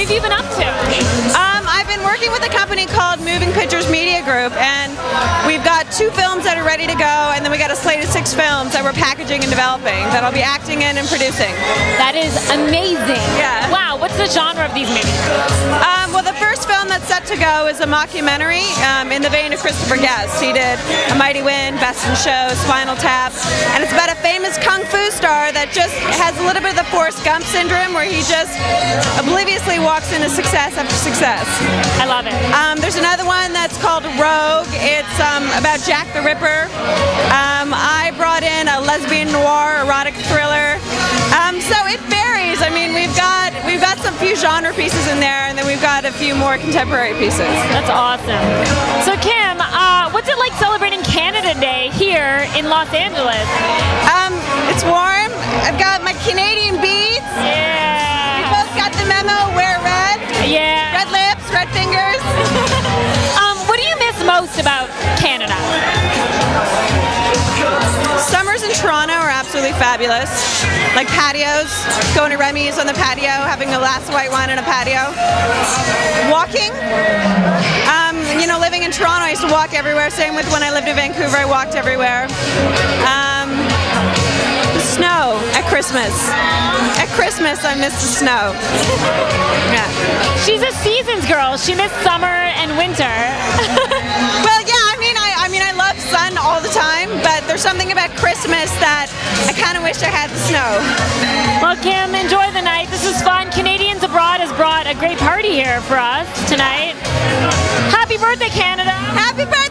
What have you been up to? Um, I've been working with a company called Moving Pictures Media Group, and we've got two films that are ready to go, and then we got a slate of six films that we're packaging and developing that I'll be acting in and producing. That is amazing. Yeah. Wow, what's the genre of these movies? Um, well, film that's set to go is a mockumentary um, in the vein of Christopher Guest. He did A Mighty Wind, Best in Show, Spinal Tap, and it's about a famous kung fu star that just has a little bit of the Forrest Gump syndrome where he just obliviously walks into success after success. I love it. Um, there's another one that's called Rogue. It's um, about Jack the Ripper. Um, I brought in a lesbian noir erotic thriller. So it varies. I mean, we've got we've got some few genre pieces in there, and then we've got a few more contemporary pieces. That's awesome. So Kim, uh, what's it like celebrating Canada Day here in Los Angeles? Um, it's warm. I've got my Canadian beads. Yeah. Both got the memo. Wear red. Yeah. Red lips, red fingers. Absolutely fabulous. Like patios, going to Remy's on the patio, having a of white wine on a patio. Walking. Um, you know, living in Toronto, I used to walk everywhere. Same with when I lived in Vancouver, I walked everywhere. Um, the snow at Christmas. At Christmas, I miss the snow. Yeah. She's a seasons girl. She missed summer and winter. there's something about Christmas that I kind of wish I had the snow. well, Kim, enjoy the night. This is fun. Canadians Abroad has brought a great party here for us tonight. Happy birthday, Canada! Happy birthday!